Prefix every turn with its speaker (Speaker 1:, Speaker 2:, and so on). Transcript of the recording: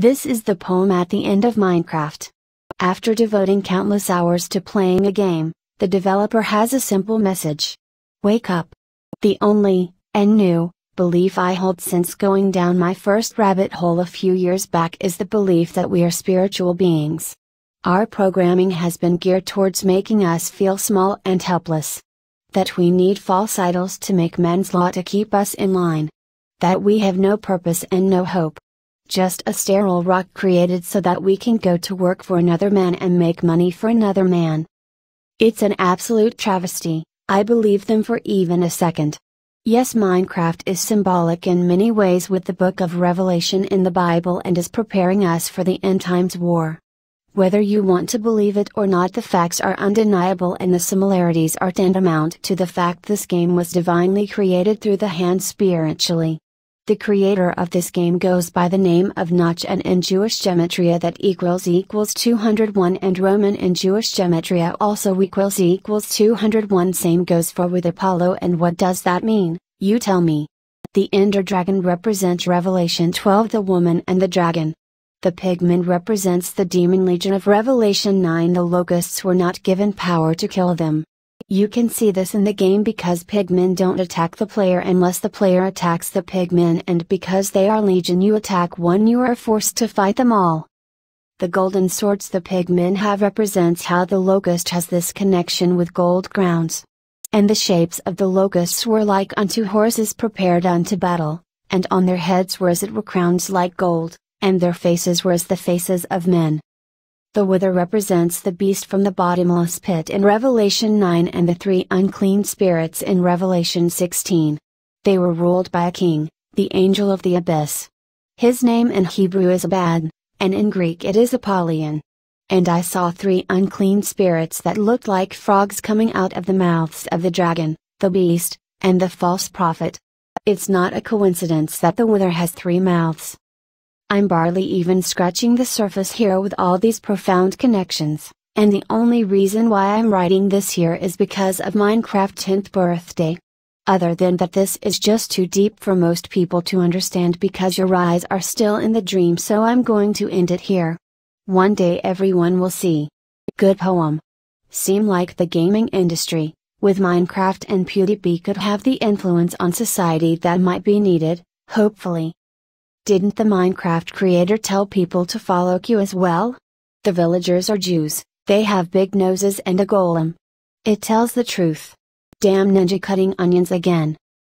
Speaker 1: This is the poem at the end of Minecraft. After devoting countless hours to playing a game, the developer has a simple message. Wake up. The only, and new, belief I hold since going down my first rabbit hole a few years back is the belief that we are spiritual beings. Our programming has been geared towards making us feel small and helpless. That we need false idols to make men's law to keep us in line. That we have no purpose and no hope just a sterile rock created so that we can go to work for another man and make money for another man. It's an absolute travesty, I believe them for even a second. Yes, Minecraft is symbolic in many ways with the book of Revelation in the Bible and is preparing us for the end times war. Whether you want to believe it or not, the facts are undeniable and the similarities are tantamount to the fact this game was divinely created through the hand spiritually. The creator of this game goes by the name of Notch and in Jewish gematria that equals equals 201 and Roman and Jewish gematria also equals equals 201 same goes for with Apollo and what does that mean, you tell me. The Ender Dragon represents Revelation 12 the woman and the dragon. The pigman represents the demon legion of Revelation 9 the locusts were not given power to kill them, you can see this in the game because pigmen don't attack the player unless the player attacks the pigmen and because they are legion you attack one you are forced to fight them all. The golden swords the pigmen have represents how the locust has this connection with gold grounds. And the shapes of the locusts were like unto horses prepared unto battle, and on their heads were as it were crowns like gold, and their faces were as the faces of men. The wither represents the beast from the bottomless pit in Revelation 9 and the three unclean spirits in Revelation 16. They were ruled by a king, the angel of the abyss. His name in Hebrew is Abaddon, and in Greek it is Apollyon. And I saw three unclean spirits that looked like frogs coming out of the mouths of the dragon, the beast, and the false prophet. It's not a coincidence that the wither has three mouths. I'm barely even scratching the surface here with all these profound connections, and the only reason why I'm writing this here is because of Minecraft 10th birthday. Other than that this is just too deep for most people to understand because your eyes are still in the dream so I'm going to end it here. One day everyone will see. Good poem. Seem like the gaming industry, with Minecraft and PewDiePie could have the influence on society that might be needed, hopefully. Didn't the Minecraft creator tell people to follow Q as well? The villagers are Jews, they have big noses and a golem. It tells the truth. Damn ninja cutting onions again.